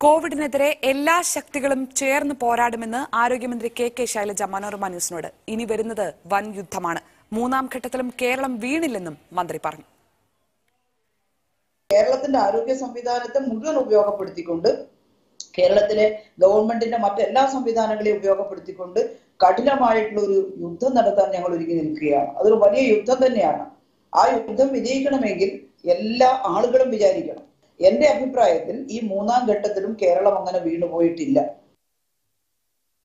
കോവിഡിനെതിരെ എല്ലാ ശക്തികളും ചേർന്ന് പോരാടുമെന്ന് ആരോഗ്യമന്ത്രി കെ കെ ശൈലജ മനോരമ ന്യൂസിനോട്. ഇനി വരുന്നത് വൻ യുദ്ധമാണ്. മൂന്നാം ഘട്ടത്തിലും കേരളം വീണില്ലെന്നും മന്ത്രി പറഞ്ഞു. കേരളത്തിന്റെ ആരോഗ്യ സംവിധാനത്തെ മുഴുവൻ ഉപയോഗപ്പെടുത്തിക്കൊണ്ട് കേരളത്തിലെ ഗവൺമെന്റിന്റെ മറ്റെല്ലാ സംവിധാനങ്ങളെയും ഉപയോഗപ്പെടുത്തിക്കൊണ്ട് കഠിനമായിട്ടുള്ള ഒരു യുദ്ധം നടത്താൻ ഞങ്ങൾ ഒരുങ്ങി നിൽക്കുകയാണ്. അതൊരു വലിയ യുദ്ധം തന്നെയാണ്. ആ യുദ്ധം വിജയിക്കണമെങ്കിൽ എല്ലാ ആളുകളും വിചാരിക്കണം. എന്റെ അഭിപ്രായത്തിൽ ഈ മൂന്നാം ഘട്ടത്തിലും കേരളം അങ്ങനെ വീണുപോയിട്ടില്ല.